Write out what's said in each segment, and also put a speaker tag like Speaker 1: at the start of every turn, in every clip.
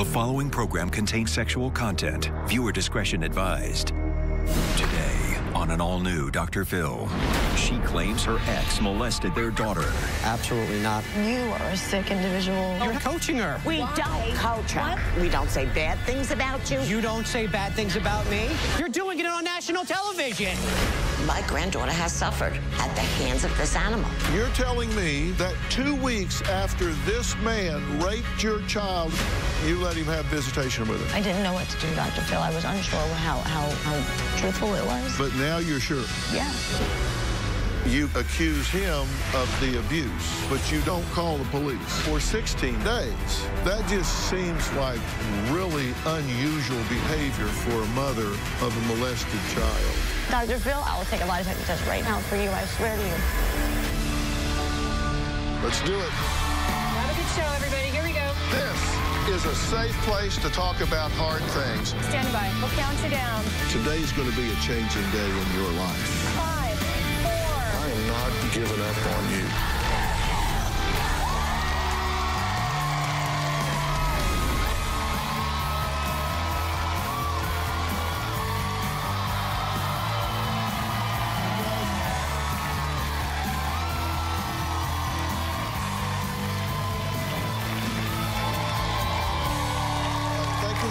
Speaker 1: The following program contains sexual content. Viewer discretion advised. Today, on an all new Dr. Phil, she claims her ex molested their daughter.
Speaker 2: Absolutely not.
Speaker 3: You are a sick individual.
Speaker 2: Oh, you're coaching her.
Speaker 4: We don't coach her. We don't say bad things about you.
Speaker 2: You don't say bad things about me. You're doing it on national television.
Speaker 4: My granddaughter has suffered at the hands of this animal.
Speaker 5: You're telling me that two weeks after this man raped your child, you let him have visitation with him.
Speaker 3: I didn't know what to do, Dr. Phil. I was unsure how, how, how truthful it was.
Speaker 5: But now you're sure.
Speaker 3: yeah.
Speaker 5: You accuse him of the abuse, but you don't call the police for 16 days. That just seems like really unusual behavior for a mother of a molested child.
Speaker 3: Dr. Phil, I will take a lie detector test right now for you. I swear to you.
Speaker 5: Let's do it.
Speaker 6: Have a good show, everybody. Here we go.
Speaker 5: This is a safe place to talk about hard things.
Speaker 6: Stand by. We'll count you down.
Speaker 5: Today's going to be a changing day in your life. Not giving up on. You,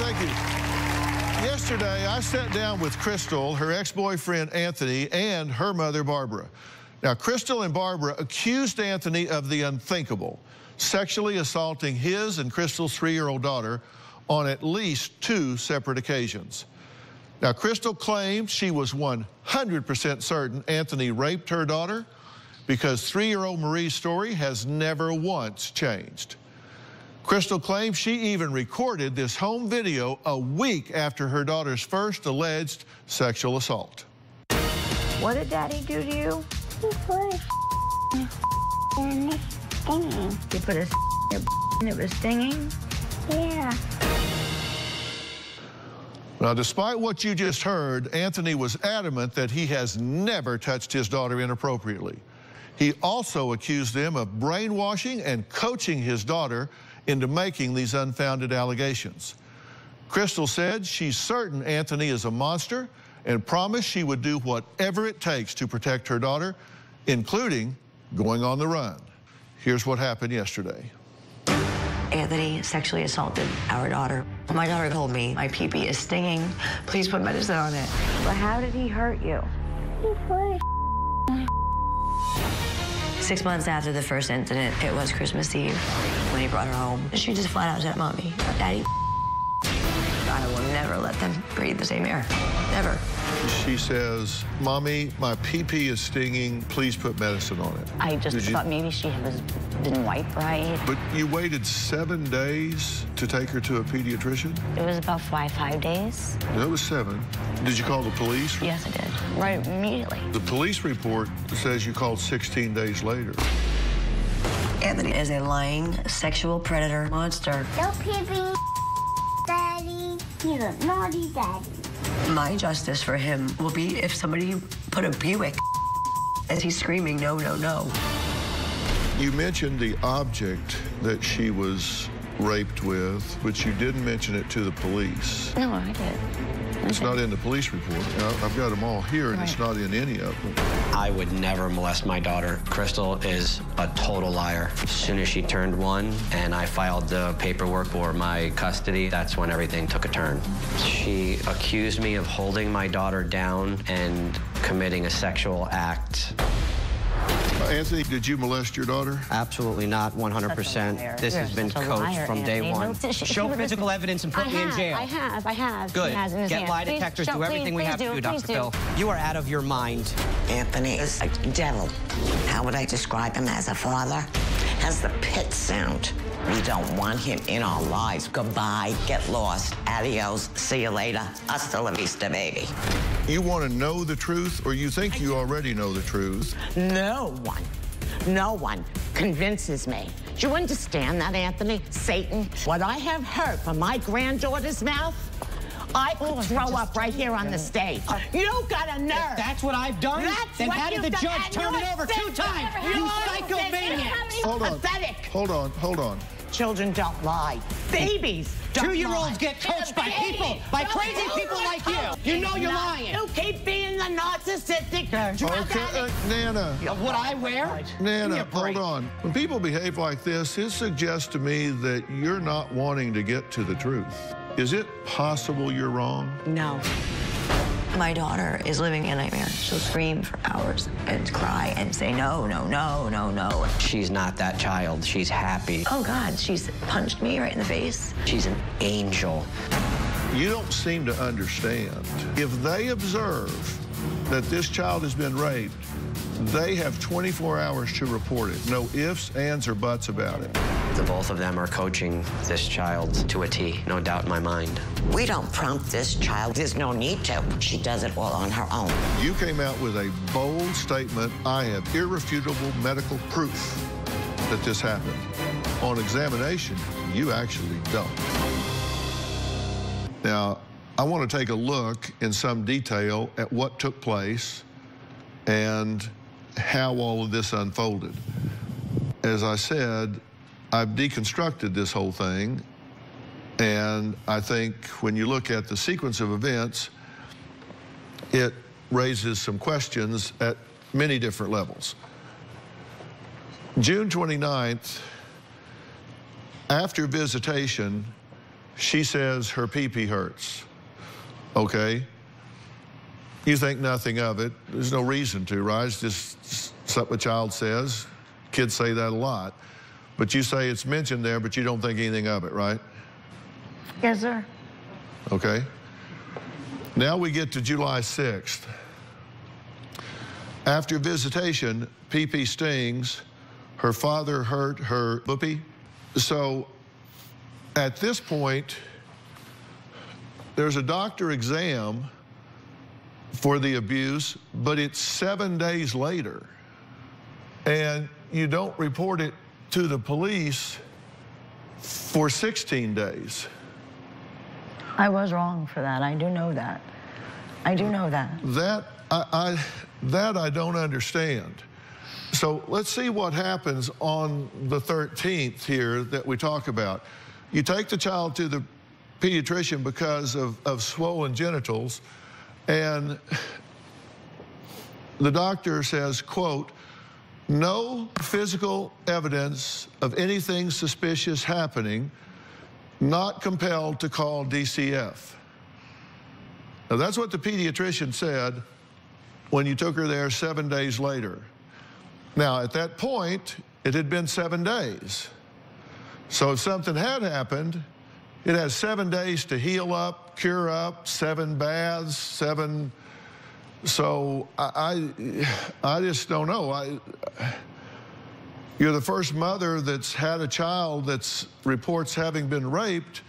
Speaker 5: thank you. Yesterday, I sat down with Crystal, her ex-boyfriend Anthony, and her mother Barbara. Now, Crystal and Barbara accused Anthony of the unthinkable, sexually assaulting his and Crystal's three-year-old daughter on at least two separate occasions. Now, Crystal claimed she was 100% certain Anthony raped her daughter because three-year-old Marie's story has never once changed. Crystal claims she even recorded this home video a week after her daughter's first alleged sexual assault.
Speaker 3: What did Daddy do to you?
Speaker 7: He put a in the stinging.
Speaker 3: He put a and it was stinging.
Speaker 7: Yeah.
Speaker 5: Now, despite what you just heard, Anthony was adamant that he has never touched his daughter inappropriately. He also accused them of brainwashing and coaching his daughter into making these unfounded allegations. Crystal said she's certain Anthony is a monster and promised she would do whatever it takes to protect her daughter, including going on the run. Here's what happened yesterday.
Speaker 8: Anthony sexually assaulted our daughter. My daughter told me my pee-pee is stinging. Please put medicine on it.
Speaker 3: But how did he hurt you?
Speaker 7: He put
Speaker 8: Six months after the first incident, it was Christmas Eve when he brought her home. She just flat out said, Mommy, Daddy, I will never let them breathe the same air. Never.
Speaker 5: She says, Mommy, my pee-pee is stinging. Please put medicine on it.
Speaker 3: I just
Speaker 5: Did you-
Speaker 3: thought maybe she was didn't wipe right.
Speaker 5: But you waited seven days to take her to a pediatrician?
Speaker 3: It was about five, five days.
Speaker 5: That was seven. Did you call the police?
Speaker 3: Yes, I did. Right immediately.
Speaker 5: The police report says you called 16 days later.
Speaker 8: Anthony is a lying sexual predator monster.
Speaker 7: No peeping, daddy. He's a naughty daddy.
Speaker 8: My justice for him will be if somebody put a Buick as he's screaming, no, no, no.
Speaker 5: You mentioned the object that she was raped with, but you didn't mention it to the police.
Speaker 3: No, I did.
Speaker 5: It's not in the police report. I've got them all here, and it's not in any of them.
Speaker 2: I would never molest my daughter. Crystal is a total liar. As soon as she turned one and I filed the paperwork for my custody, that's when everything took a turn. She accused me of holding my daughter down and committing a sexual act.
Speaker 5: Uh, Anthony, did you molest your daughter?
Speaker 2: Absolutely not, 100%. This
Speaker 3: You're
Speaker 2: has been coached
Speaker 3: liar,
Speaker 2: from day one.
Speaker 3: No, she- she
Speaker 2: Show physical evidence and put
Speaker 3: I
Speaker 2: me in jail.
Speaker 3: I have, I have.
Speaker 2: Good.
Speaker 3: He has in his
Speaker 2: Get
Speaker 3: hand.
Speaker 2: lie
Speaker 3: Please,
Speaker 2: detectors,
Speaker 3: show-
Speaker 2: do everything we
Speaker 3: please
Speaker 2: have to
Speaker 3: do,
Speaker 2: do, Dr.
Speaker 3: do.
Speaker 2: Phil. You are out of your mind.
Speaker 4: Anthony is a devil. How would I describe him as a father? Has the pit sound. We don't want him in our lives. Goodbye. Get lost. Adios. See you later. Hasta la vista, baby.
Speaker 5: You want to know the truth, or you think you already know the truth?
Speaker 4: No one, no one convinces me. Do you understand that, Anthony? Satan, what I have heard from my granddaughter's mouth, I could oh, throw up right here on the stage. You got a nerve.
Speaker 2: That's what I've done?
Speaker 4: That's
Speaker 2: then
Speaker 4: what
Speaker 2: how did the judge turn it over two times?
Speaker 4: You're
Speaker 2: You
Speaker 4: sick.
Speaker 2: psychomaniacs.
Speaker 5: Hold on.
Speaker 4: Pathetic.
Speaker 5: Hold on, hold on.
Speaker 4: Children don't lie. Babies don't
Speaker 9: Two-year-olds get coached by people, by
Speaker 4: don't
Speaker 9: crazy people like you. You know you're
Speaker 4: No,
Speaker 9: lying.
Speaker 4: You keep being the narcissistic drug
Speaker 5: Okay, uh,
Speaker 4: addict.
Speaker 5: Nana.
Speaker 9: What I wear? Give
Speaker 5: Nana,
Speaker 9: a break.
Speaker 5: hold on. When people behave like this, it suggests to me that you're not wanting to get to the truth. Is it possible you're wrong?
Speaker 4: No.
Speaker 8: My daughter is living a nightmare. She'll scream for hours and cry and say, no, no, no, no, no.
Speaker 2: She's not that child. She's happy.
Speaker 8: Oh, God, she's punched me right in the face.
Speaker 2: She's an angel.
Speaker 5: You don't seem to understand. If they observe that this child has been raped, they have 24 hours to report it. No ifs, ands, or buts about it.
Speaker 2: The both of them are coaching this child to a T, no doubt in my mind.
Speaker 4: We don't prompt this child. There's no need to. She does it all on her own.
Speaker 5: You came out with a bold statement. I have irrefutable medical proof that this happened. On examination, you actually don't. Now, I want to take a look in some detail at what took place and how all of this unfolded. As I said, I've deconstructed this whole thing, and I think when you look at the sequence of events, it raises some questions at many different levels. June 29th, after visitation, she says her pee-pee hurts. Okay? You think nothing of it. There's no reason to, right? It's just something a child says. Kids say that a lot. But you say it's mentioned there, but you don't think anything of it, right?
Speaker 8: Yes, sir.
Speaker 5: Okay? Now we get to July 6th. After visitation, PP stings. Her father hurt her boopy. So at this point, there's a doctor exam for the abuse, but it's seven days later. And you don't report it to the police for 16 days.
Speaker 8: I was wrong for that. I do know that. I do know that.
Speaker 5: That I, I that I don't understand. So let's see what happens on the 13th here that we talk about. You take the child to the pediatrician because of, of swollen genitals, and the doctor says, quote, no physical evidence of anything suspicious happening, not compelled to call DCF. Now, that's what the pediatrician said when you took her there seven days later. Now, at that point, it had been seven days. So if something had happened, it has seven days to heal up, cure up, seven baths, seven. So I, I, I just don't know. I, you're the first mother that's had a child that's reports having been raped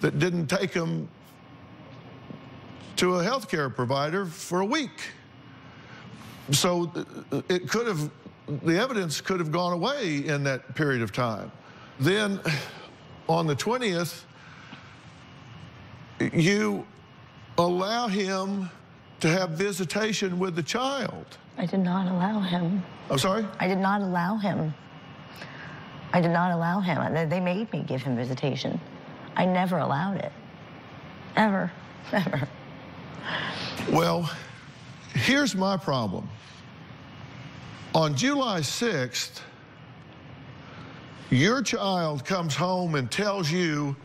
Speaker 5: that didn't take them to a healthcare provider for a week. So uh, it could have, the evidence could have gone away in that period of time. Then on the 20th, you allow him to have visitation with the child.
Speaker 8: I did not allow him.
Speaker 5: I'm sorry?
Speaker 8: I did not allow him. I did not allow him. They- They made me give him visitation. I never allowed it. Ever. Ever.
Speaker 5: Well, here's my problem. On July 6th, your child comes home and tells you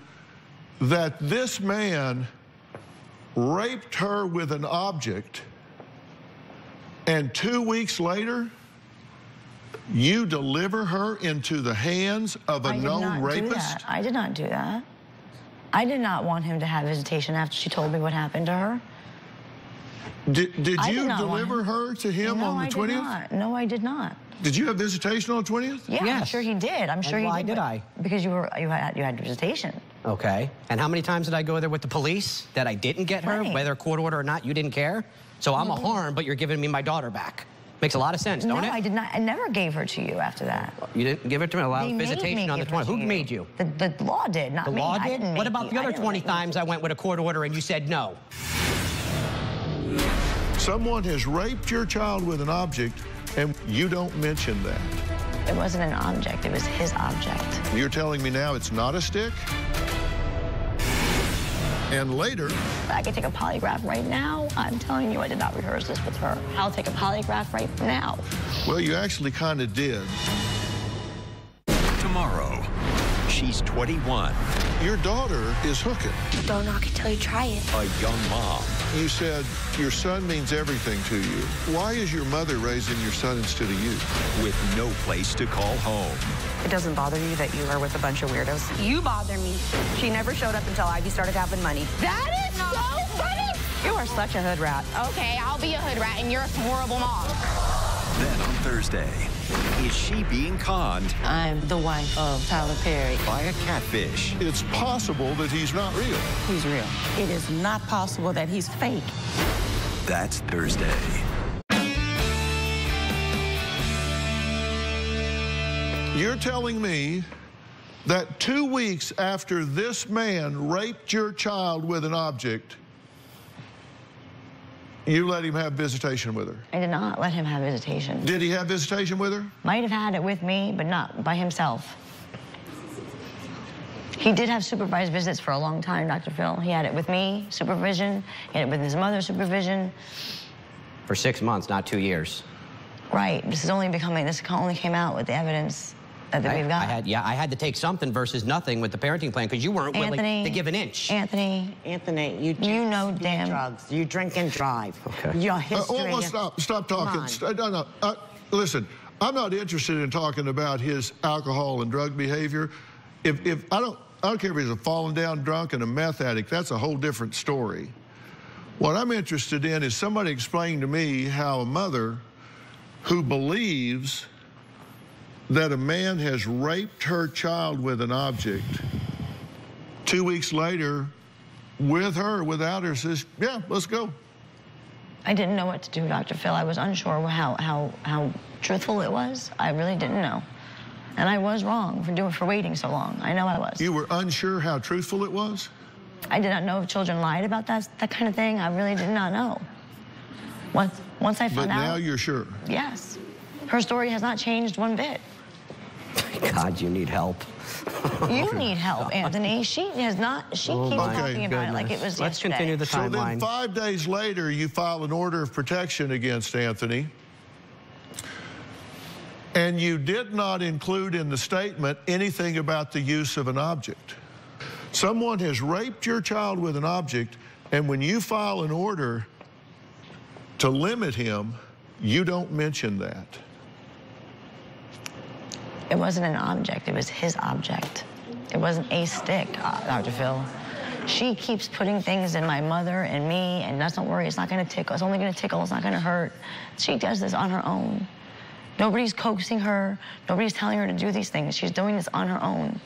Speaker 5: that this man raped her with an object, and two weeks later, you deliver her into the hands of a
Speaker 8: I did
Speaker 5: known
Speaker 8: not do
Speaker 5: rapist?
Speaker 8: that. I did not do that. I did not want him to have visitation after she told me what happened to her.
Speaker 5: Did, did you
Speaker 8: did
Speaker 5: deliver her to him
Speaker 8: no,
Speaker 5: on the
Speaker 8: I
Speaker 5: 20th?
Speaker 8: Did not. No, I did not.
Speaker 5: Did you have visitation on the 20th?
Speaker 8: Yeah, I'm sure he did. I'm sure
Speaker 9: And
Speaker 8: he
Speaker 9: why
Speaker 8: did.
Speaker 9: did I?
Speaker 8: Because you were you had you had visitation.
Speaker 9: Okay. And how many times did I go there with the police that I didn't get her,
Speaker 8: Right.
Speaker 9: whether court order or not? You didn't care. So I'm a mm-hmm. harm, but you're giving me my daughter back. Makes a lot of sense,
Speaker 8: no,
Speaker 9: don't it?
Speaker 8: No, I did not. I never gave her to you after that.
Speaker 9: You didn't give it to me. Allow
Speaker 8: They made
Speaker 9: visitation on the 20th.
Speaker 8: to
Speaker 9: Who made you?
Speaker 8: The, the law did, not
Speaker 9: The
Speaker 8: me.
Speaker 9: law
Speaker 8: I
Speaker 9: did.
Speaker 8: didn't
Speaker 9: What about
Speaker 8: you-
Speaker 9: the other 20
Speaker 8: make
Speaker 9: times I went with a court order and you said no?
Speaker 5: Someone has raped your child with an object and you don't mention that.
Speaker 3: It wasn't an object, it was his object.
Speaker 5: You're telling me now it's not a stick? And later,
Speaker 3: I could take a polygraph right now. I'm telling you, I did not rehearse this with her. I'll take a polygraph right now.
Speaker 5: well, you actually kind of did.
Speaker 1: Tomorrow, she's 21,
Speaker 5: Your daughter is hooking.
Speaker 10: Don't knock it till you try it.
Speaker 1: a young mom.
Speaker 5: You said your son means everything to you. Why is your mother raising your son instead of you?
Speaker 1: with no place to call home.
Speaker 11: It doesn't bother you that you are with a bunch of weirdos?
Speaker 12: You bother me.
Speaker 11: She never showed up until Ivy started having money.
Speaker 12: That is so funny.
Speaker 11: You are such a hood rat.
Speaker 12: Okay, I'll be a hood rat and you're a horrible mom.
Speaker 1: Then on Thursday, is she being conned
Speaker 13: I'm the wife of Tyler Perry.
Speaker 1: by a catfish?
Speaker 5: It's possible that he's not real.
Speaker 13: He's real. It is not possible that he's fake.
Speaker 1: That's Thursday.
Speaker 5: You're telling me that two weeks after this man raped your child with an object, you let him have visitation with her.
Speaker 3: I did not let him have visitation.
Speaker 5: Did he have visitation with her?
Speaker 3: Might have had it with me, but not by himself. He did have supervised visits for a long time, Dr. Phil. He had it with me, supervision. He had it with his mother, supervision.
Speaker 9: For six months, not two years.
Speaker 3: Right. This is only becoming. This only came out with the evidence that, that
Speaker 9: I,
Speaker 3: we've got.
Speaker 9: I had, yeah, I had to take something versus nothing with the parenting plan because you weren't willing to give an inch.
Speaker 3: Anthony,
Speaker 4: Anthony, you
Speaker 3: You know
Speaker 4: do
Speaker 3: damn-
Speaker 4: drugs. You drink and drive.
Speaker 9: Okay.
Speaker 4: Your
Speaker 5: Uh,
Speaker 4: history.
Speaker 5: well, well, stop, stop talking.
Speaker 4: on.
Speaker 5: St- no, no. Uh, listen, I'm not interested in talking about his alcohol and drug behavior. If, if I don't, I don't care if he's a fallen down drunk and a meth addict. That's a whole different story. What I'm interested in is somebody explaining to me how a mother who believes that a man has raped her child with an object, two weeks later, with her, without her, says, "Yeah, let's go."
Speaker 3: I didn't know what to do, Dr. Phil. I was unsure how, how, how truthful it was. I really didn't know. And I was wrong for doing for waiting so long. I know I was.
Speaker 5: You were unsure how truthful it was?
Speaker 3: I did not know if children lied about that that kind of thing. I really did not know. Once once I found
Speaker 5: But
Speaker 3: found
Speaker 5: now you're sure.
Speaker 3: yes, her story has not changed one bit.
Speaker 9: God, you need help.
Speaker 3: You need help, Anthony. She has not. She
Speaker 9: Oh
Speaker 3: keeps
Speaker 9: my
Speaker 3: talking about it like it was
Speaker 9: Let's
Speaker 3: yesterday.
Speaker 9: continue the
Speaker 5: So then five days later, you file an order of protection against Anthony. And you did not include in the statement anything about the use of an object. Someone has raped your child with an object, and when you file an order to limit him, you don't mention that.
Speaker 3: It wasn't an object. It was his object. It wasn't a stick, uh, Dr. Phil. She keeps putting things in my mother and me, and let's not worry, it's not going to tickle. It's only going to tickle. It's not going to hurt. She does this on her own. Nobody's coaxing her. Nobody's telling her to do these things. She's doing this on her own.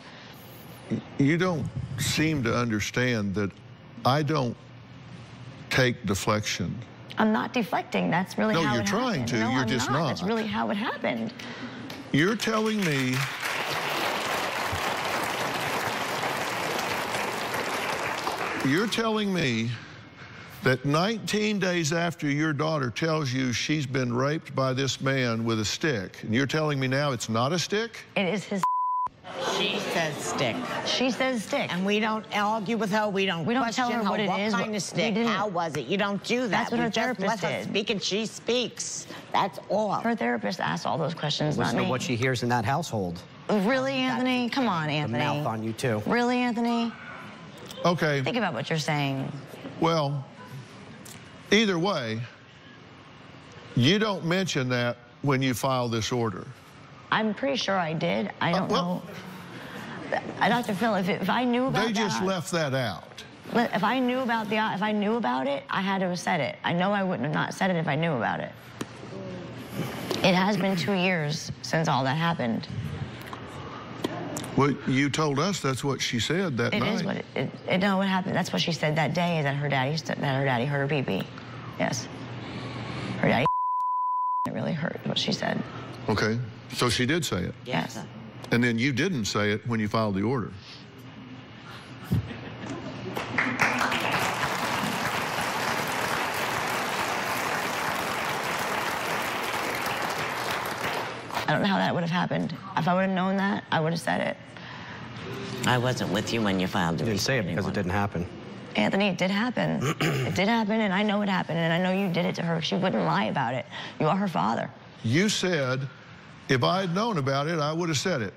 Speaker 5: You don't seem to understand that I don't take deflection.
Speaker 3: I'm not deflecting. That's really
Speaker 5: No,
Speaker 3: how
Speaker 5: you're trying to.
Speaker 3: No,
Speaker 5: You're
Speaker 3: I'm
Speaker 5: just
Speaker 3: not. That's really how it happened.
Speaker 5: You're telling me You're telling me that 19 days after your daughter tells you she's been raped by this man with a stick, and you're telling me now it's not a stick?
Speaker 3: It is his.
Speaker 4: She says stick.
Speaker 3: She says stick.
Speaker 4: And we don't argue with her. We don't
Speaker 3: We don't
Speaker 4: question
Speaker 3: tell her what it
Speaker 4: what
Speaker 3: is,
Speaker 4: kind
Speaker 3: what-
Speaker 4: of stick.
Speaker 3: we didn't-
Speaker 4: How was it? You don't do that.
Speaker 3: That's what
Speaker 4: we
Speaker 3: her
Speaker 4: just
Speaker 3: therapist
Speaker 4: let her
Speaker 3: did.
Speaker 4: speak and she speaks. That's all.
Speaker 3: Her therapist asks all those questions,
Speaker 9: Listen
Speaker 3: not
Speaker 9: to
Speaker 3: me.
Speaker 9: what she hears in that household.
Speaker 3: Really, Anthony? Come on,
Speaker 9: The
Speaker 3: Anthony.
Speaker 9: mouth on you, too.
Speaker 3: Really, Anthony?
Speaker 5: Okay,
Speaker 3: Think about what you're saying.
Speaker 5: well, either way, you don't mention that when you file this order.
Speaker 3: I'm pretty sure I did. I uh, don't
Speaker 5: well-
Speaker 3: know. Dr. Phil, if, if I knew about
Speaker 5: They just
Speaker 3: that,
Speaker 5: left that out.
Speaker 3: if I knew about the, if I knew about it, I had to have said it. I know I wouldn't have not said it if I knew about it. It has been two years since all that happened.
Speaker 5: Well, you told us that's what she said that
Speaker 3: It
Speaker 5: night.
Speaker 3: is what it, it, it. No, what happened? That's what she said that day. Is that her daddy that her daddy hurt her pee pee? Yes. Her daddy. It really hurt what she said.
Speaker 5: Okay, so she did say it.
Speaker 3: Yes.
Speaker 5: And then you didn't say it when you filed the order.
Speaker 3: I don't know how that would have happened. If I would have known that, I would have said it.
Speaker 4: I wasn't with you when you filed the
Speaker 14: You didn't say it
Speaker 4: restraining
Speaker 14: because it didn't happen.
Speaker 3: Anthony, it did happen. it did happen, and I know it happened, and I know you did it to her. She wouldn't lie about it. You are her father.
Speaker 5: You said, if I had known about it, I would have said it.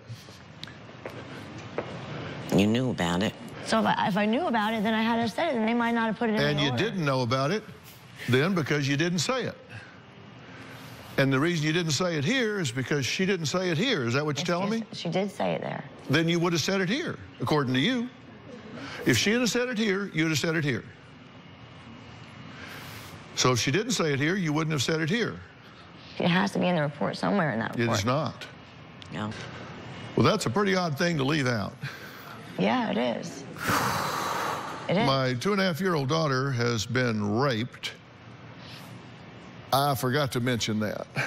Speaker 4: You knew about it.
Speaker 3: So if I, if I knew about it, then I had to have said it, and they might not have put it in
Speaker 5: And you
Speaker 3: order.
Speaker 5: didn't know about it then because you didn't say it. And the reason you didn't say it here is because she didn't say it here. Is that what you're telling me?
Speaker 3: She did say it there.
Speaker 5: Then you would have said it here, according to you. If she had have said it here, you'd have said it here. So if she didn't say it here, you wouldn't have said it here.
Speaker 3: It has to be in the report somewhere in that report.
Speaker 5: is not.
Speaker 4: No.
Speaker 5: Well, that's a pretty odd thing to leave out.
Speaker 3: Yeah, it is. It is.
Speaker 5: My two and a half year old daughter has been raped. I forgot to mention that.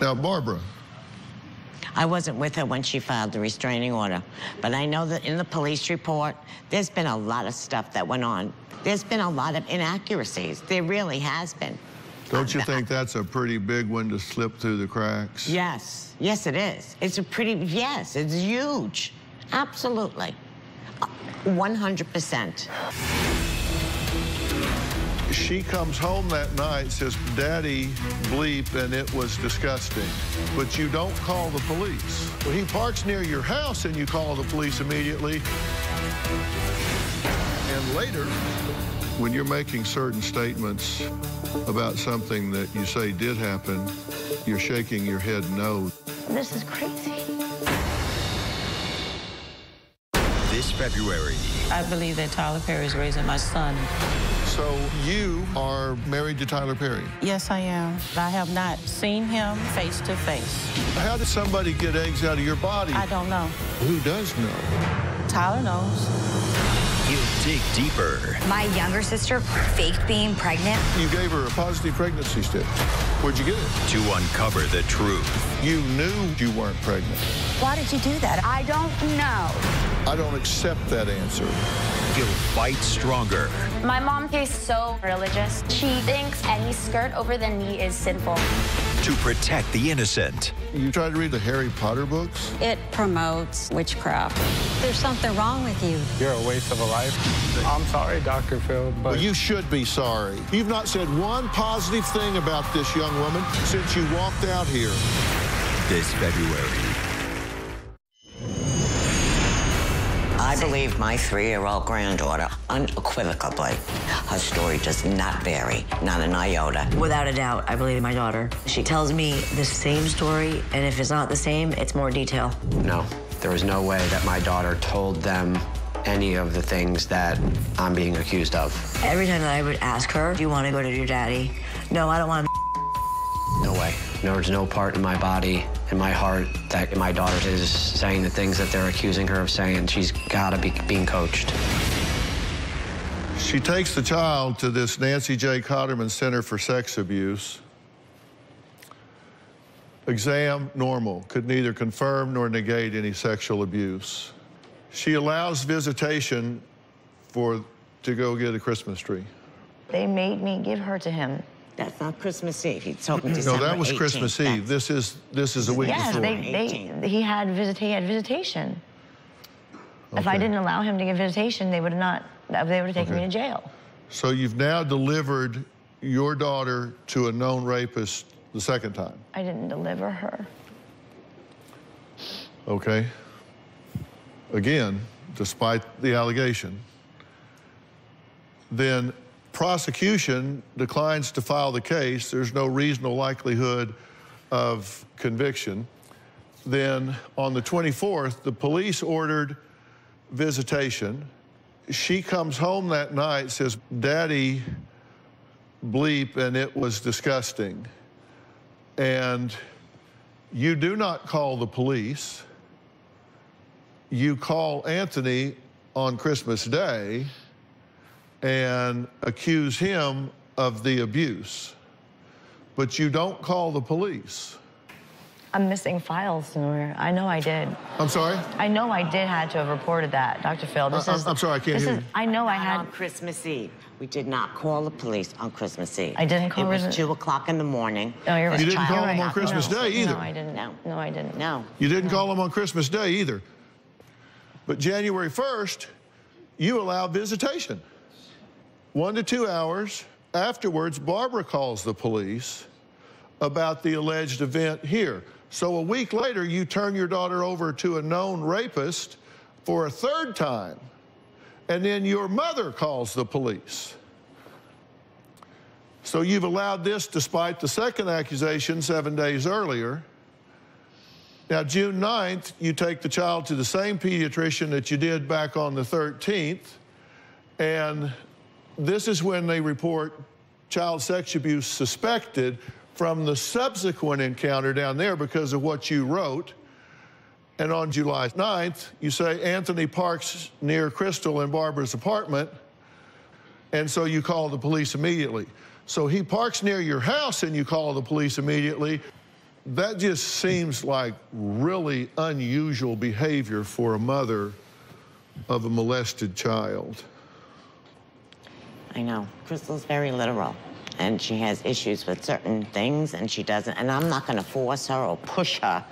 Speaker 5: Now, Barbara,
Speaker 4: I wasn't with her when she filed the restraining order, but I know that in the police report, there's been a lot of stuff that went on. There's been a lot of inaccuracies. There really has been.
Speaker 5: don't you think that's a pretty big one to slip through the cracks?
Speaker 4: Yes, yes, it is. It's a pretty, yes, it's huge. Absolutely. Uh, 100%.
Speaker 5: She comes home that night, says, Daddy bleep, and it was disgusting. But you don't call the police. Well, he parks near your house and you call the police immediately. And later, when you're making certain statements about something that you say did happen, you're shaking your head no.
Speaker 3: This is crazy.
Speaker 1: This February,
Speaker 13: I believe that Tyler Perry is raising my son.
Speaker 5: So you are married to Tyler Perry.
Speaker 13: Yes, I am. I have not seen him face to face.
Speaker 5: How did somebody get eggs out of your body?
Speaker 13: I don't know.
Speaker 5: Who does know?
Speaker 13: Tyler knows.
Speaker 1: He'll dig deeper.
Speaker 15: My younger sister faked being pregnant.
Speaker 5: You gave her a positive pregnancy test. Where'd you get it?
Speaker 1: To uncover the truth.
Speaker 5: You knew you weren't pregnant.
Speaker 15: Why did you do that? I don't know.
Speaker 5: I don't accept that answer.
Speaker 1: He'll fight stronger.
Speaker 11: My mom is so religious. She thinks any skirt over the knee is sinful.
Speaker 1: To protect the innocent.
Speaker 5: You tried to read the Harry Potter books?
Speaker 16: It promotes witchcraft. There's something wrong with you.
Speaker 17: You're a waste of a life. I'm sorry, Dr. Phil, but
Speaker 5: Well, you should be sorry. You've not said one positive thing about this young woman since you walked out here.
Speaker 1: This February.
Speaker 4: Believe my three-year-old granddaughter unequivocally. Her story does not vary, not an iota.
Speaker 3: Without a doubt, I believe my daughter. She tells me the same story, and if it's not the same, it's more detail.
Speaker 9: No, there was no way that my daughter told them any of the things that I'm being accused of.
Speaker 3: Every time that I would ask her, Do you want to go to your daddy? No, I don't want to.
Speaker 9: No way. There's no part in my body, in my heart, that my daughter is saying the things that they're accusing her of saying. She's got to be being coached.
Speaker 5: She takes the child to this Nancy J. Cotterman Center for Sex Abuse. Exam normal, could neither confirm nor negate any sexual abuse. She allows visitation for to go get a Christmas tree.
Speaker 3: They made me give her to him.
Speaker 4: That's not Christmas Eve. He's talking
Speaker 5: No,
Speaker 4: December No,
Speaker 5: that was
Speaker 4: 18th.
Speaker 5: Christmas
Speaker 4: That's-
Speaker 5: Eve. This is this is a week
Speaker 3: yes,
Speaker 5: before.
Speaker 3: they, they, he had visit, he had visitation. If I didn't allow him to get visitation, they would not. They would have taken
Speaker 5: Okay.
Speaker 3: me to jail.
Speaker 5: So you've now delivered your daughter to a known rapist the second time.
Speaker 3: I didn't deliver her.
Speaker 5: Okay. Again, despite the allegation, then prosecution declines to file the case. There's no reasonable likelihood of conviction. Then on the 24th, the police ordered visitation. She comes home that night, says, Daddy bleep, and it was disgusting. And you do not call the police. You call Anthony on Christmas Day and accuse him of the abuse. But you don't call the police.
Speaker 3: I'm missing files somewhere. I know I did.
Speaker 5: I'm sorry?
Speaker 3: I know I did had to have reported that, Dr. Phil. This uh,
Speaker 5: I-
Speaker 3: is.
Speaker 5: I'm sorry, I can't
Speaker 3: this
Speaker 5: hear
Speaker 3: is,
Speaker 5: you.
Speaker 3: I know I had.
Speaker 4: on Christmas Eve. We did not call the police on Christmas Eve.
Speaker 3: I didn't call
Speaker 4: It was
Speaker 3: the-
Speaker 4: 2 o'clock in the morning.
Speaker 3: No, you're right.
Speaker 5: You didn't call
Speaker 3: you're
Speaker 5: them on Christmas
Speaker 3: No.
Speaker 5: Day either.
Speaker 3: No, I didn't. No, no, I didn't.
Speaker 4: No.
Speaker 5: You didn't call them on Christmas Day either. But January 1st, you allowed visitation. One to two hours afterwards, Barbara calls the police about the alleged event here. So a week later, you turn your daughter over to a known rapist for a third time. And then your mother calls the police. So you've allowed this despite the second accusation seven days earlier. Now, June 9th, you take the child to the same pediatrician that you did back on the 13th, and this is when they report child sex abuse suspected from the subsequent encounter down there because of what you wrote. And on July 9th, you say Anthony parks near Crystal and Barbara's apartment, and so you call the police immediately. So he parks near your house and you call the police immediately. That just seems like really unusual behavior for a mother of a molested child.
Speaker 4: I know. Crystal's very literal. And she has issues with certain things, and she doesn't. And I'm not going to force her or push her.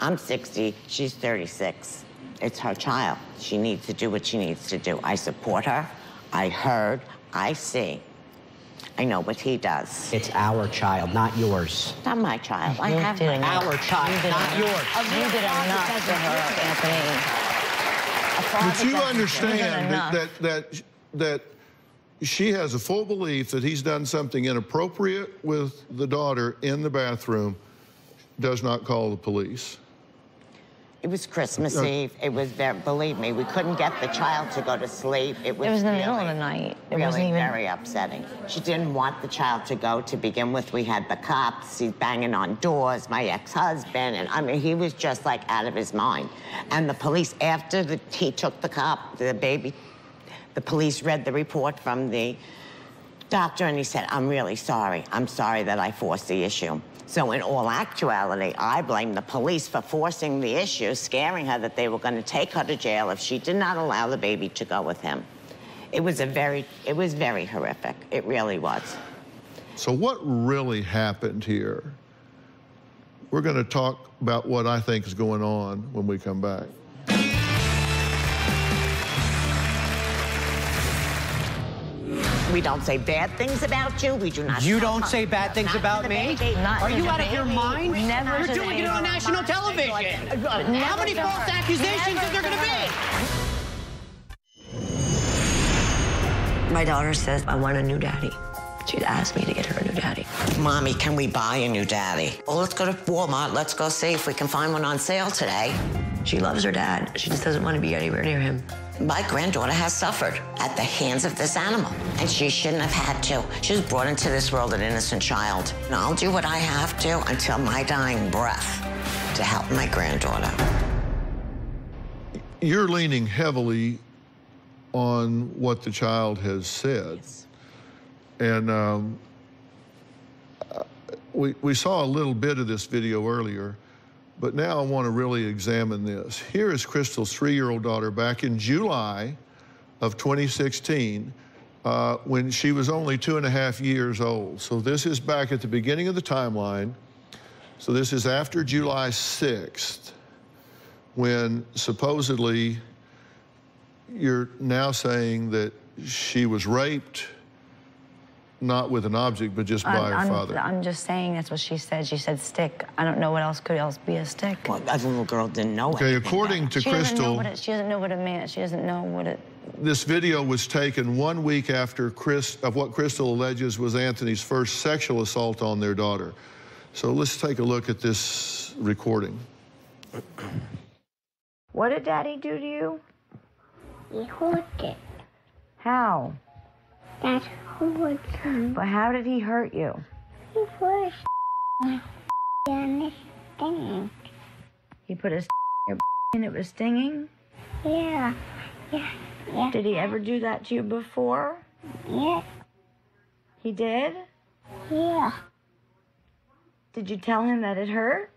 Speaker 4: I'm 60, she's 36. It's her child. She needs to do what she needs to do. I support her. I heard. I see. I know what he does.
Speaker 9: It's our child, not yours.
Speaker 4: Not my child. I
Speaker 3: You
Speaker 4: have
Speaker 3: did
Speaker 4: my
Speaker 3: enough.
Speaker 9: Our child,
Speaker 3: You did
Speaker 9: not
Speaker 3: enough.
Speaker 9: yours.
Speaker 3: You did enough for her, Anthony. A father
Speaker 5: But you
Speaker 3: doesn't-
Speaker 5: understand that, that, that, that she has a full belief that he's done something inappropriate with the daughter in the bathroom, does not call the police.
Speaker 4: It was Christmas
Speaker 5: Uh,
Speaker 4: Eve. It was very, believe me, we couldn't get the child to go to sleep. It was,
Speaker 3: It was in the
Speaker 4: really,
Speaker 3: middle of the night. It
Speaker 4: really
Speaker 3: wasn't even-
Speaker 4: very upsetting. She didn't want the child to go to begin with. We had the cops. He's banging on doors, my ex-husband, and I mean, he was just like out of his mind. And the police, after the, he took the cop, the baby, the police read the report from the doctor, and he said, "I'm really sorry. I'm sorry that I forced the issue." So in all actuality, I blame the police for forcing the issue, scaring her that they were going to take her to jail if she did not allow the baby to go with him. It was a very, it was very horrific. It really was.
Speaker 5: So, what really happened here? We're going to talk about what I think is going on when we come back.
Speaker 4: We don't say bad things about you. We do not.
Speaker 9: You don't say bad things
Speaker 4: not
Speaker 9: about me?
Speaker 3: Not
Speaker 9: Are you out of your
Speaker 3: baby.
Speaker 9: mind?
Speaker 3: Never
Speaker 9: You're doing it on
Speaker 3: baby.
Speaker 9: national television.
Speaker 3: Uh,
Speaker 9: How many false
Speaker 3: her.
Speaker 9: accusations
Speaker 3: Never
Speaker 9: is there going to be?
Speaker 8: My daughter says, I want a new daddy. She's asked me to get her a new daddy.
Speaker 4: Mommy, can we buy a new daddy? Well, let's go to Walmart. Let's go see if we can find one on sale today.
Speaker 8: She loves her dad. She just doesn't want to be anywhere near him.
Speaker 4: My granddaughter has suffered at the hands of this animal, and she shouldn't have had to. She was brought into this world an innocent child. And I'll do what I have to until my dying breath to help my granddaughter.
Speaker 5: You're leaning heavily on what the child has said. And um, uh, we, we saw a little bit of this video earlier, but now I want to really examine this. Here is Crystal's three year old daughter back in July of 2016 uh, when she was only two and a half years old. So this is back at the beginning of the timeline. So this is after July 6th when supposedly you're now saying that she was raped, not with an object, but just by
Speaker 3: I'm,
Speaker 5: her
Speaker 3: I'm-
Speaker 5: father.
Speaker 3: I'm just saying that's what she said. She said stick. I don't know what else could else be a stick.
Speaker 4: Well, that little girl didn't know
Speaker 5: Okay, according to
Speaker 3: she doesn't know
Speaker 5: Crystal,
Speaker 3: what it, she doesn't know what it meant. She doesn't know what it.
Speaker 5: this video was taken one week after Chris, of what Crystal alleges was Anthony's first sexual assault on their daughter. So let's take a look at this recording.
Speaker 3: What did Daddy do to you?
Speaker 7: He hurt it.
Speaker 3: How?
Speaker 7: That's hurt me.
Speaker 3: But how did he hurt you?
Speaker 7: He first and it's stinging.
Speaker 3: He put his in your and it was stinging.
Speaker 7: Yeah. Yeah. Yeah.
Speaker 3: Did he ever do that to you before?
Speaker 7: Yeah.
Speaker 3: He did.
Speaker 7: Yeah.
Speaker 3: Did you tell him that it hurt?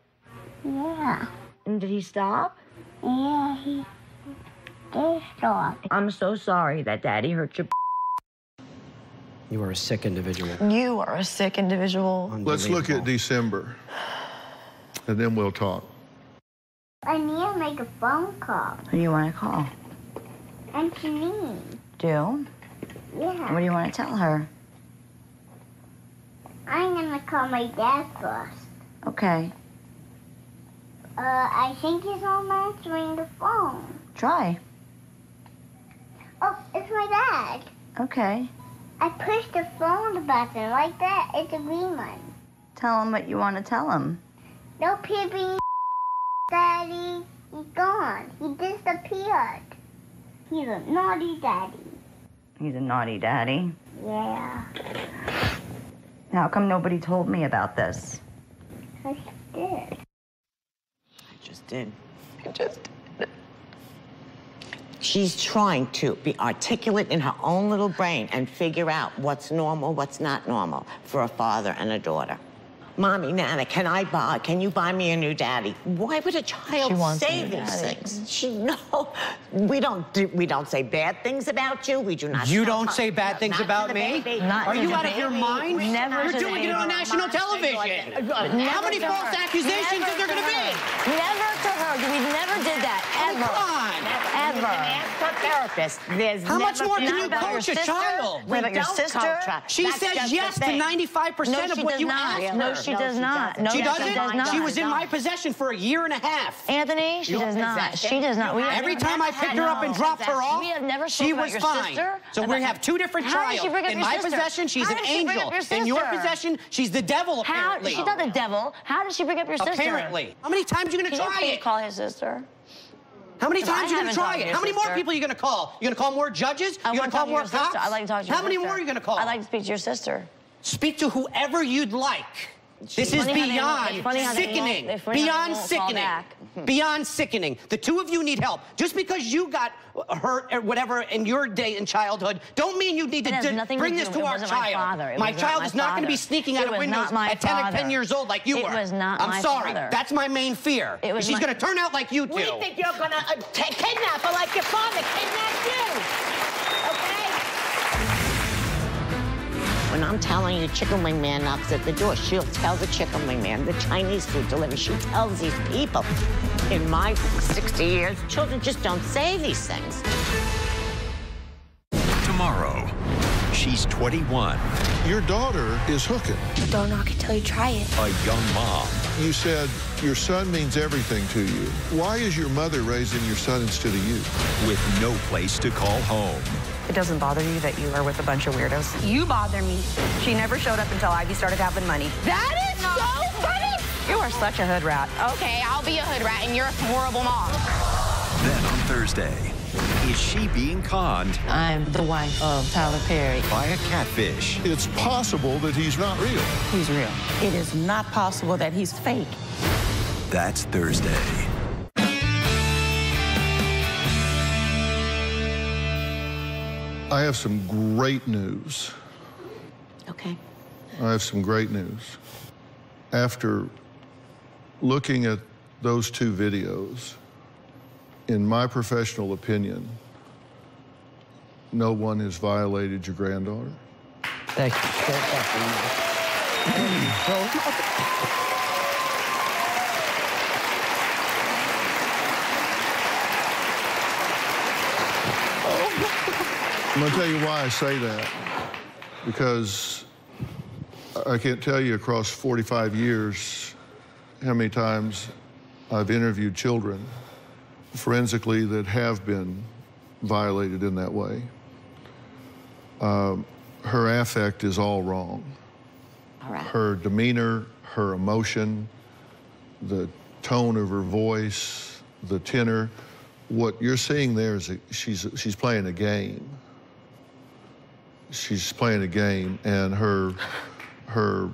Speaker 7: Yeah.
Speaker 3: And did he stop?
Speaker 7: Yeah. He did stop.
Speaker 3: I'm so sorry that Daddy hurt your.
Speaker 9: You are a sick individual.
Speaker 3: You are a sick individual.
Speaker 5: Let's look at December, and then we'll talk.
Speaker 7: I need to make a phone call.
Speaker 3: Who do you want to call?
Speaker 7: And Janine.
Speaker 3: Do?
Speaker 7: Yeah.
Speaker 3: What do you want to tell her?
Speaker 7: I'm gonna call my dad first.
Speaker 3: Okay.
Speaker 7: Uh, I think he's not answering the phone.
Speaker 3: Try.
Speaker 7: Oh, it's my dad.
Speaker 3: Okay.
Speaker 7: I pushed the phone button like that. It's a green one.
Speaker 3: Tell him what you want to tell him.
Speaker 7: No peeping, Daddy. He's gone. He disappeared. He's a naughty daddy.
Speaker 3: He's a naughty daddy.
Speaker 7: Yeah.
Speaker 3: How come nobody told me about this?
Speaker 7: I did.
Speaker 4: I just did. I just did. She's trying to be articulate in her own little brain and figure out what's normal, what's not normal for a father and a daughter. Mommy, Nana, can I buy, can you buy me a new daddy? Why would a child
Speaker 3: She wants a
Speaker 4: say these
Speaker 3: daddy.
Speaker 4: things? She, no, we don't, do, we don't say bad things about you. We do not.
Speaker 9: You
Speaker 4: tell
Speaker 9: don't say bad
Speaker 4: no,
Speaker 9: things about me? Are you
Speaker 3: the
Speaker 9: out of your
Speaker 3: baby.
Speaker 9: mind?
Speaker 3: Never
Speaker 9: You're doing it on national television. How many false accusations
Speaker 3: Never
Speaker 9: is there going to be?
Speaker 3: Never to her. We never did that. Ever.
Speaker 9: Oh, come on.
Speaker 4: You
Speaker 3: Ever.
Speaker 4: can ask her therapist. There's
Speaker 9: How much more can you
Speaker 3: about your
Speaker 9: coach a
Speaker 3: sister?
Speaker 9: child?
Speaker 3: What about
Speaker 4: We
Speaker 3: your
Speaker 4: don't
Speaker 3: sister?
Speaker 4: coach her.
Speaker 9: She
Speaker 4: That's
Speaker 9: says yes to 95%
Speaker 3: No,
Speaker 9: of what you
Speaker 3: not.
Speaker 9: ask
Speaker 3: No,
Speaker 9: her.
Speaker 3: she
Speaker 4: No,
Speaker 3: does
Speaker 4: she
Speaker 3: not.
Speaker 4: doesn't.
Speaker 3: No,
Speaker 9: She
Speaker 3: she
Speaker 9: doesn't?
Speaker 3: does not.
Speaker 9: She was in my possession for a year and a half.
Speaker 3: Anthony, she does not. She does not.
Speaker 9: Every time I picked her up and dropped her off,
Speaker 3: We have never
Speaker 9: she was fine. So we have two different
Speaker 3: How
Speaker 9: trials. In my possession, she's
Speaker 3: How
Speaker 9: an
Speaker 3: did she bring
Speaker 9: angel. In your possession, she's the devil,
Speaker 3: How?
Speaker 9: apparently.
Speaker 3: She's not the devil. How did she bring up your sister?
Speaker 9: Apparently. How many times are you going
Speaker 3: Can
Speaker 9: to
Speaker 3: you
Speaker 9: try
Speaker 3: please
Speaker 9: it?
Speaker 3: call his sister?
Speaker 9: How many times are you going to try it? How many more people are you going to call? You going to call more judges?
Speaker 3: I
Speaker 9: you
Speaker 3: want
Speaker 9: going
Speaker 3: to
Speaker 9: call more cops?
Speaker 3: I'd like to talk to your
Speaker 9: How many
Speaker 3: sister.
Speaker 9: more are you going to call?
Speaker 3: I'd like to speak to your sister.
Speaker 9: Speak to whoever you'd like. This is
Speaker 3: funny how they won't-
Speaker 9: beyond
Speaker 3: it's funny how they
Speaker 9: sickening.
Speaker 3: won't- it's funny how they
Speaker 9: Beyond sickening. Beyond sickening. The two of you need help. Just because you got hurt or whatever in your day in childhood, don't mean you need
Speaker 3: It
Speaker 9: to
Speaker 3: has
Speaker 9: d-
Speaker 3: nothing to
Speaker 9: bring
Speaker 3: do-
Speaker 9: this to
Speaker 3: it
Speaker 9: our
Speaker 3: wasn't my
Speaker 9: child.
Speaker 3: father. It
Speaker 9: my
Speaker 3: was not
Speaker 9: child
Speaker 3: my
Speaker 9: is not going to be sneaking
Speaker 3: It
Speaker 9: out of windows
Speaker 3: my
Speaker 9: at 10 or 10 years old like you
Speaker 3: It
Speaker 9: were.
Speaker 3: was not
Speaker 9: I'm
Speaker 3: my
Speaker 9: sorry.
Speaker 3: father.
Speaker 9: That's my main fear.
Speaker 3: It was
Speaker 9: She's
Speaker 3: my-
Speaker 9: going to turn out like you two.
Speaker 4: We think you're gonna uh, ta- kidnap her like your father kidnapped you. I'm telling you chicken wing man knocks at the door, she'll tell the chicken wing man, the Chinese food delivery, she tells these people. In my 60 years, children just don't say these things.
Speaker 1: Tomorrow, she's 21,
Speaker 5: Your daughter is hooking.
Speaker 7: Don't knock until you try it.
Speaker 1: a young mom,
Speaker 5: You said your son means everything to you. Why is your mother raising your son instead of you?
Speaker 1: with no place to call home.
Speaker 11: It doesn't bother you that you are with a bunch of weirdos?
Speaker 18: You bother me.
Speaker 11: She never showed up until Ivy started having money.
Speaker 18: That is so funny.
Speaker 11: You are such a hood rat.
Speaker 18: Okay, I'll be a hood rat and you're a horrible mom.
Speaker 1: Then on Thursday, is she being conned
Speaker 13: I'm the wife of Tyler Perry.
Speaker 1: by a catfish?
Speaker 5: It's possible that he's not real.
Speaker 13: He's real. It is not possible that he's fake.
Speaker 1: That's Thursday.
Speaker 5: I have some great news.
Speaker 4: Okay.
Speaker 5: I have some great news. After looking at those two videos, in my professional opinion, no one has violated your granddaughter.
Speaker 9: Thank you.
Speaker 5: I'm going to tell you why I say that. Because I can't tell you across 45 years how many times I've interviewed children forensically that have been violated in that way. Um, her affect is all wrong.
Speaker 4: All right.
Speaker 5: Her demeanor, her emotion, the tone of her voice, the tenor. What you're seeing there is a, she's she's playing a game. She's playing a game, and her her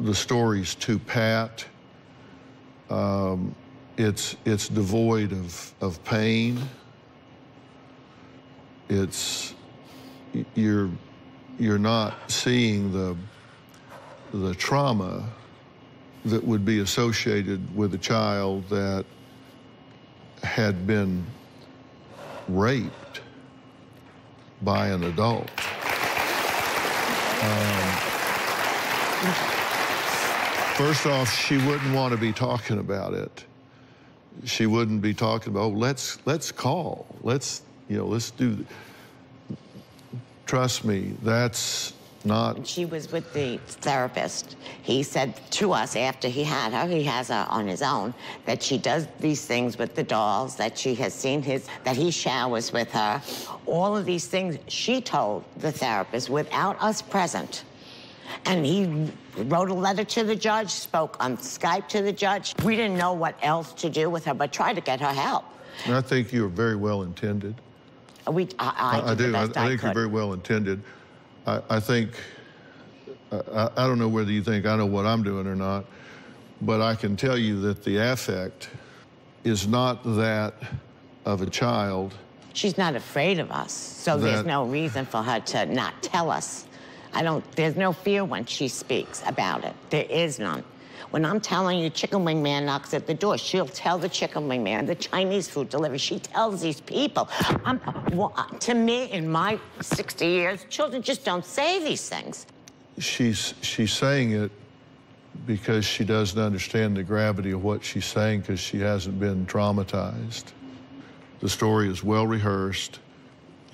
Speaker 5: the story's too pat. Um, it's it's devoid of of pain. It's you're you're not seeing the the trauma that would be associated with a child that had been raped by an adult. Um, first off, she wouldn't want to be talking about it. She wouldn't be talking about, oh, let's let's call. Let's, you know, let's do Trust me, that's not
Speaker 4: She was with the therapist. He said to us after he had her, he has her on his own, that she does these things with the dolls, that she has seen his, that he showers with her. All of these things she told the therapist without us present. And he wrote a letter to the judge, spoke on Skype to the judge. We didn't know what else to do with her, but tried to get her help.
Speaker 5: And I think you're very well intended.
Speaker 4: We, I, I,
Speaker 5: I do. I, I think you're very well intended. I, I think, I, I don't know whether you think I know what I'm doing or not, but I can tell you that the affect is not that of a child.
Speaker 4: She's not afraid of us, so there's no reason for her to not tell us. I don't, there's no fear when she speaks about it. There is none. When I'm telling you, chicken wing man knocks at the door, she'll tell the chicken wing man, the Chinese food delivery, she tells these people. I'm, well, uh, to me, in my 60 years, children just don't say these things.
Speaker 5: She's, she's saying it because she doesn't understand the gravity of what she's saying because she hasn't been traumatized. The story is well rehearsed.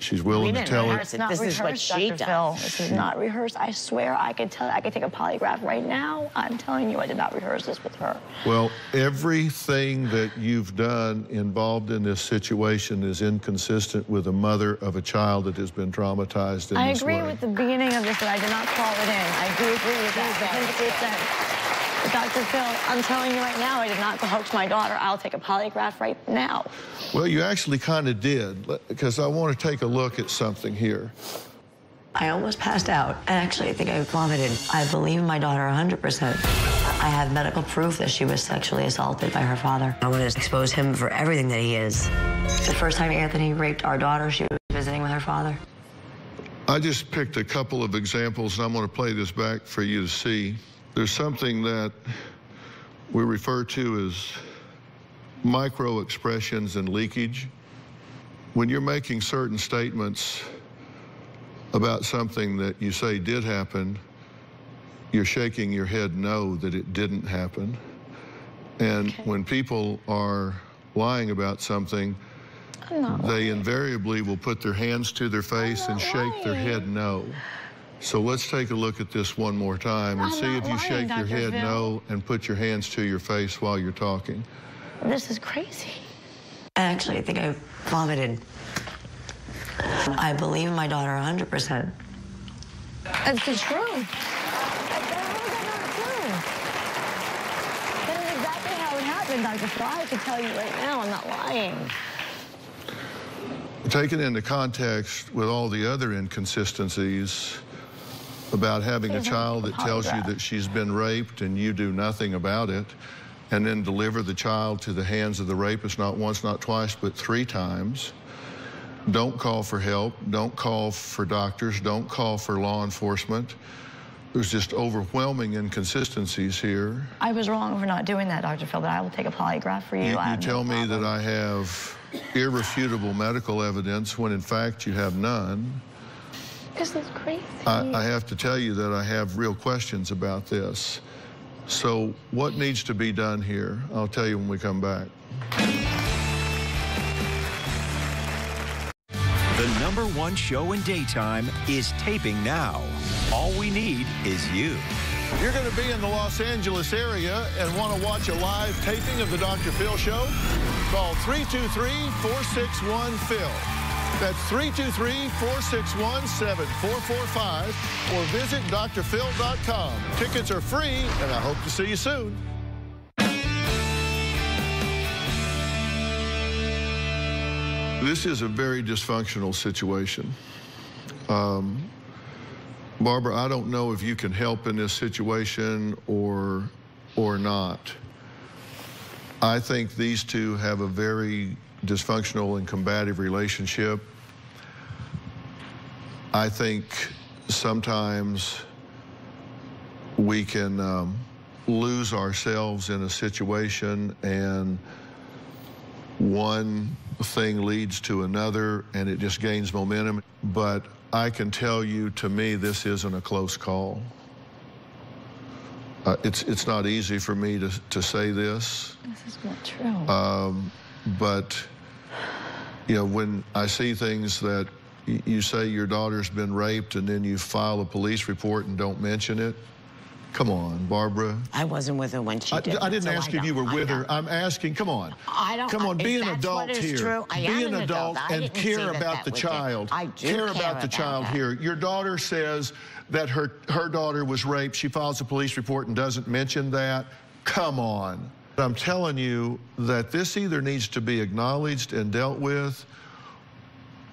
Speaker 5: She's willing to tell it.
Speaker 3: It's not
Speaker 4: This is what
Speaker 3: rehearsed,
Speaker 4: she
Speaker 3: Dr.
Speaker 4: does.
Speaker 3: Phil. This is not rehearsed. I swear I could tell. I could take a polygraph right now. I'm telling you, I did not rehearse this with her.
Speaker 5: Well, everything that you've done involved in this situation is inconsistent with a mother of a child that has been traumatized in
Speaker 3: I
Speaker 5: this
Speaker 3: agree
Speaker 5: way.
Speaker 3: with the beginning of this that I did not call it in. I do agree with that 100%. But Dr. Phil, I'm telling you right now, I did not hoax my daughter. I'll take a polygraph right now.
Speaker 5: Well, you actually kind of did, because I want to take a look at something here.
Speaker 8: I almost passed out. And actually, I think I vomited. I believe my daughter 100%. I have medical proof that she was sexually assaulted by her father. I want to expose him for everything that he is. The first time Anthony raped our daughter, she was visiting with her father.
Speaker 5: I just picked a couple of examples, and I'm going to play this back for you to see. There's something that we refer to as micro expressions and leakage. When you're making certain statements about something that you say did happen, you're shaking your head no that it didn't happen. And when people are lying about something, they invariably will put their hands to their face and shake their head no. So let's take a look at this one more time and
Speaker 3: I'm
Speaker 5: see if you
Speaker 3: lying,
Speaker 5: shake your head
Speaker 3: Phil.
Speaker 5: no and put your hands to your face while you're talking.
Speaker 3: This is crazy.
Speaker 8: And actually, I think I vomited. I believe my daughter 100%.
Speaker 3: That's the truth. That is exactly how it happened, Dr. Phil. I can tell you right now, I'm not lying.
Speaker 5: Taken into context with all the other inconsistencies about having a child that tells you that she's been raped and you do nothing about it, and then deliver the child to the hands of the rapist not once, not twice, but three times. Don't call for help. Don't call for doctors. Don't call for law enforcement. There's just overwhelming inconsistencies here.
Speaker 3: I was wrong for not doing that, Dr. Phil, but I will take a polygraph for you.
Speaker 5: You, you
Speaker 3: have no
Speaker 5: tell me that I have irrefutable medical evidence when in fact you have none.
Speaker 3: This is crazy.
Speaker 5: I, I have to tell you that I have real questions about this. So, what needs to be done here? I'll tell you when we come back.
Speaker 1: The number one show in daytime is taping now. All we need is you.
Speaker 5: You're going to be in the Los Angeles area and want to watch a live taping of the Dr. Phil show? Call 323-461-PHIL. That's 323-461-7445 or visit drphil.com. Tickets are free, and I hope to see you soon. This is a very dysfunctional situation. Um, Barbara, I don't know if you can help in this situation or or not. I think these two have a very dysfunctional and combative relationship. I think sometimes we can um, lose ourselves in a situation and one thing leads to another and it just gains momentum. But I can tell you, to me, this isn't a close call. Uh, it's it's not easy for me to to say this.
Speaker 3: This is not true.
Speaker 5: Um, but you know, when I see things that you say your daughter's been raped, and then you file a police report and don't mention it. Come on, Barbara.
Speaker 4: I wasn't with her when she
Speaker 5: I,
Speaker 4: did
Speaker 5: I
Speaker 4: that,
Speaker 5: didn't
Speaker 4: so
Speaker 5: ask
Speaker 4: I
Speaker 5: if you were with her. I'm asking. Come on.
Speaker 4: I don't.
Speaker 5: Come on, be an adult here.
Speaker 4: True, I
Speaker 5: be an adult
Speaker 4: I
Speaker 5: and care about the child.
Speaker 4: I do
Speaker 5: care about the child
Speaker 4: that.
Speaker 5: here. Your daughter says that her her daughter was raped. She files a police report and doesn't mention that. Come on. I'm telling you that this either needs to be acknowledged and dealt with,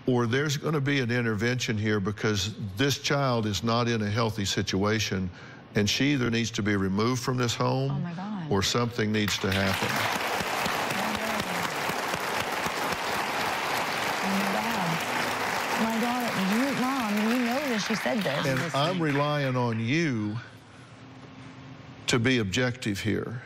Speaker 5: or there's going to be an intervention here because this child is not in a healthy situation, and she either needs to be removed from this home, oh or something needs to happen.
Speaker 3: My daughter, you, mom, you know this. She said this.
Speaker 5: And I'm relying on you to be objective here.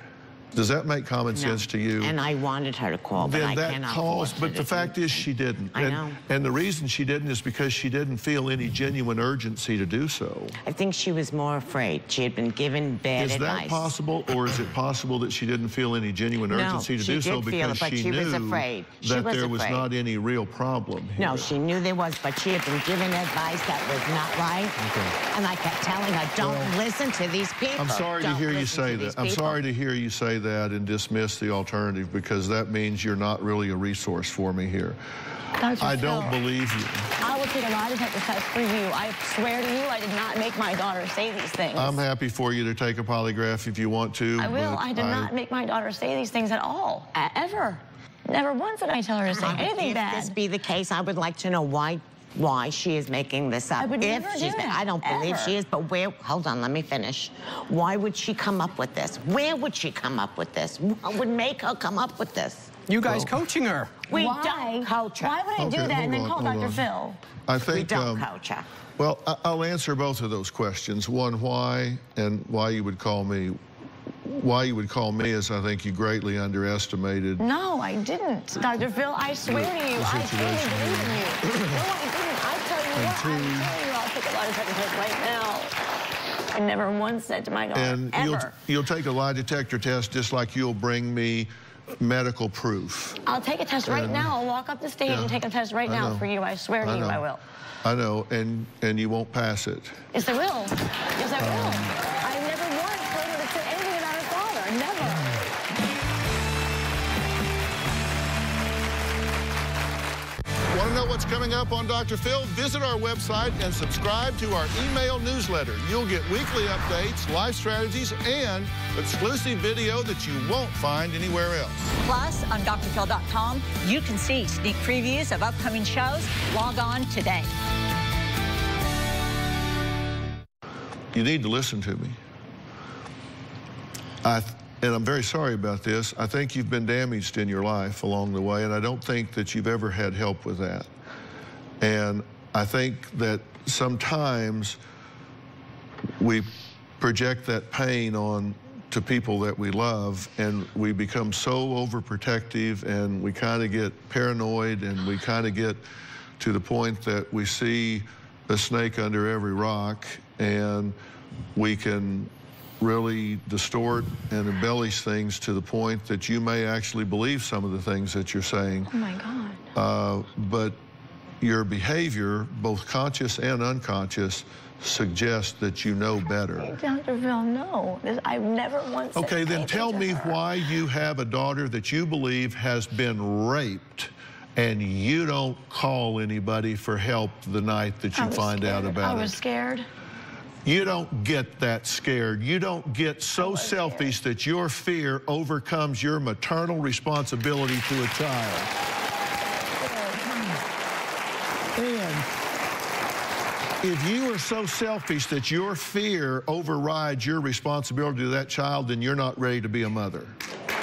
Speaker 5: Does that make common
Speaker 4: No.
Speaker 5: sense to you?
Speaker 4: And I wanted her to call, but
Speaker 5: then
Speaker 4: I
Speaker 5: that
Speaker 4: cannot
Speaker 5: calls, but the fact is she didn't.
Speaker 4: I
Speaker 5: and,
Speaker 4: know.
Speaker 5: And the reason she didn't is because she didn't feel any genuine urgency to do so.
Speaker 4: I think she was more afraid. She had been given bad
Speaker 5: Is
Speaker 4: advice.
Speaker 5: that possible, or is it possible that she didn't feel any genuine
Speaker 4: No,
Speaker 5: urgency to do so because
Speaker 4: it,
Speaker 5: she,
Speaker 4: she
Speaker 5: knew
Speaker 4: was afraid. She
Speaker 5: that
Speaker 4: was
Speaker 5: there was not any real problem here?
Speaker 4: No, she knew there was, but she had been given advice that was not right.
Speaker 5: Okay.
Speaker 4: And I kept telling her, don't
Speaker 5: Well,
Speaker 4: listen to these people.
Speaker 5: I'm sorry to
Speaker 4: Don't
Speaker 5: hear you say
Speaker 4: to
Speaker 5: that. I'm sorry to hear you say that and dismiss the alternative because that means you're not really a resource for me here.
Speaker 3: Dr.
Speaker 5: I don't
Speaker 3: Phil.
Speaker 5: believe you.
Speaker 3: I will take a lie detector test for you. I swear to you, I did not make my daughter say these things.
Speaker 5: I'm happy for you to take a polygraph if you want to.
Speaker 3: I will. I did not make my daughter say these things at all, ever. Never once did I tell her to say
Speaker 4: I would-
Speaker 3: anything
Speaker 4: if
Speaker 3: bad.
Speaker 4: this be the case, I would like to know why why she is making this up.
Speaker 3: I would
Speaker 4: if
Speaker 3: never
Speaker 4: she's
Speaker 3: do that,
Speaker 4: I don't believe
Speaker 3: ever.
Speaker 4: she is, but where hold on, let me finish. Why would she come up with this? Where would she come up with this? What would make her come up with this?
Speaker 9: You guys coaching her.
Speaker 4: We
Speaker 3: Why?
Speaker 4: don't coach her.
Speaker 3: Why would I do that and then
Speaker 5: hold
Speaker 3: call Dr.
Speaker 5: on.
Speaker 3: Phil?
Speaker 5: I think.
Speaker 4: we don't
Speaker 5: um,
Speaker 4: coach her.
Speaker 5: Well, I'll answer both of those questions. One, why, and why you would call me. Why you would call me is I think you greatly underestimated.
Speaker 3: No, I didn't. Dr. Phil, I swear to you, I truly
Speaker 5: situation
Speaker 3: believe in you. No, I didn't. I tell you what, I'm telling you, I'll take a lot of test right now. I never once said to my daughter,
Speaker 5: And
Speaker 3: ever.
Speaker 5: you'll you'll take a lie detector test just like you'll bring me medical proof.
Speaker 3: I'll take a test right
Speaker 5: And-
Speaker 3: now. I'll walk up the stage
Speaker 5: Yeah,
Speaker 3: and take a test right now for you. I swear to
Speaker 5: I
Speaker 3: you. I will.
Speaker 5: I know, and and you won't pass it.
Speaker 3: Yes, I will. Yes, I
Speaker 5: um, will. What's coming up on Dr. Phil? Visit our website and subscribe to our email newsletter. You'll get weekly updates, life strategies, and exclusive video that you won't find anywhere else.
Speaker 19: Plus, on drphil.com, you can see sneak previews of upcoming shows. Log on today.
Speaker 5: You need to listen to me. I, and I'm very sorry about this. I think you've been damaged in your life along the way, and I don't think that you've ever had help with that. And I think that sometimes we project that pain on to people that we love, and we become so overprotective, and we kind of get paranoid, and we kind of get to the point that we see a snake under every rock, and we can really distort and embellish things to the point that you may actually believe some of the things that you're saying.
Speaker 3: Oh my God.
Speaker 5: Uh, but your behavior, both conscious and unconscious, suggests that you know better.
Speaker 3: Dr. Phil, no. I've never once
Speaker 5: Okay, then tell me
Speaker 3: her.
Speaker 5: why you have a daughter that you believe has been raped and you don't call anybody for help the night that you find out
Speaker 3: scared.
Speaker 5: about
Speaker 3: I was
Speaker 5: it.
Speaker 3: scared.
Speaker 5: You don't get that scared. You don't get so selfish that your fear overcomes your maternal responsibility to a child. If you are so selfish that your fear overrides your responsibility to that child, then you're not ready to be a mother.
Speaker 3: I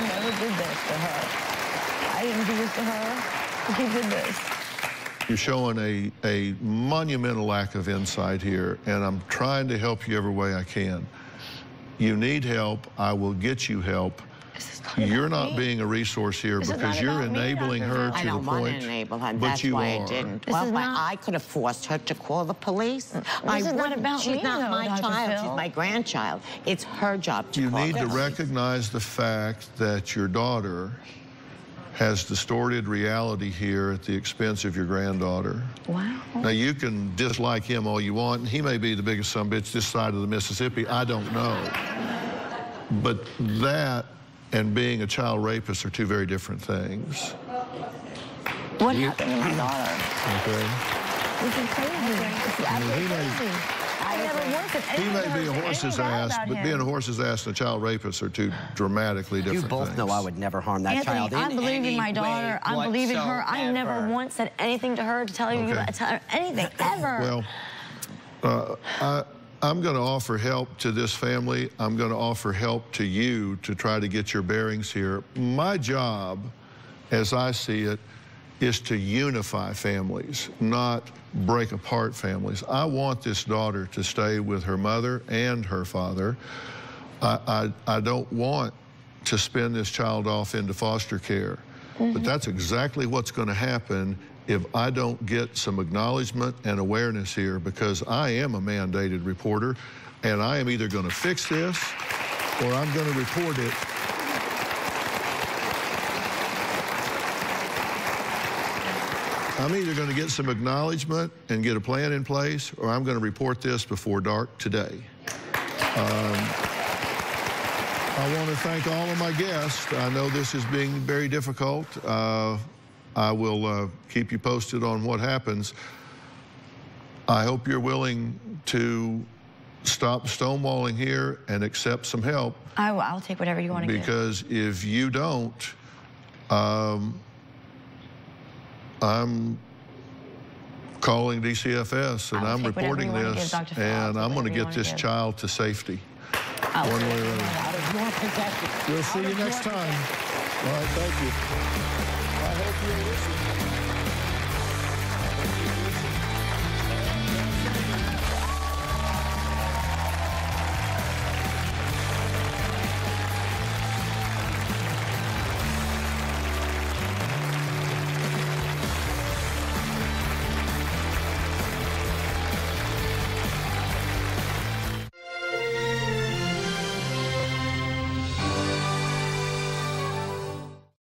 Speaker 3: never did this to her. I didn't do this to her. He did this.
Speaker 5: You're showing a, a monumental lack of insight here, and I'm trying to help you every way I can. You need help. I will get you help. You're not being a resource here
Speaker 4: This
Speaker 5: because you're
Speaker 4: about me,
Speaker 5: enabling her to
Speaker 4: I
Speaker 5: the
Speaker 4: don't want
Speaker 5: point.
Speaker 4: to enable her.
Speaker 5: But
Speaker 4: That's
Speaker 5: you
Speaker 4: why
Speaker 5: are.
Speaker 4: I didn't.
Speaker 3: This
Speaker 4: well,
Speaker 3: is
Speaker 4: my-
Speaker 3: not-
Speaker 4: I could have forced her to call the police. I
Speaker 3: is not about
Speaker 4: She's
Speaker 3: me,
Speaker 4: not
Speaker 3: though,
Speaker 4: my
Speaker 3: Dr.
Speaker 4: child.
Speaker 3: Phil.
Speaker 4: She's my grandchild. It's her job to
Speaker 5: You
Speaker 4: call You
Speaker 5: need
Speaker 4: the
Speaker 5: to
Speaker 4: police.
Speaker 5: recognize the fact that your daughter has distorted reality here at the expense of your granddaughter.
Speaker 3: Wow.
Speaker 5: Now, you can dislike him all you want, and he may be the biggest son bitch this side of the Mississippi. I don't know. But that and being a child rapist are two very different things.
Speaker 3: What you, happened to my daughter?
Speaker 5: Okay?
Speaker 3: This is crazy. This is absolutely
Speaker 5: he may-
Speaker 3: crazy. I never once said
Speaker 5: He may be a horse's ass, but
Speaker 3: him.
Speaker 5: being a horse's ass and a child rapist are two dramatically different
Speaker 9: You
Speaker 5: different
Speaker 9: both
Speaker 5: things.
Speaker 9: know I would never harm that
Speaker 3: Anthony,
Speaker 9: child in
Speaker 3: I believe
Speaker 9: any
Speaker 3: in my daughter. I believe in her. I never once said anything to her to tell you
Speaker 5: Okay.
Speaker 3: about tell her anything ever.
Speaker 5: Well, uh, I, I'm going to offer help to this family. I'm going to offer help to you to try to get your bearings here. My job, as I see it, is to unify families, not break apart families. I want this daughter to stay with her mother and her father. I, I, I don't want to spin this child off into foster care. But mm-hmm. that's exactly what's going to happen if I don't get some acknowledgement and awareness here because I am a mandated reporter and I am either going to fix this or I'm going to report it. I'm either going to get some acknowledgement and get a plan in place or I'm going to report this before dark today. Um, I want to thank all of my guests. I know this is being very difficult. Uh, I will uh, keep you posted on what happens. I hope you're willing to stop stonewalling here and accept some help
Speaker 3: I will. I'll take whatever you want to give.
Speaker 5: because if you don't, um, I'm calling DCFS and
Speaker 3: I'll
Speaker 5: I'm reporting this
Speaker 3: give, Dr. Phil. I'll
Speaker 5: and I'm going to get this
Speaker 3: give.
Speaker 5: child to safety.
Speaker 3: I'll
Speaker 5: One way or another.
Speaker 4: Out of your possession.
Speaker 5: We'll see you next time. All right, thank you. You're listening.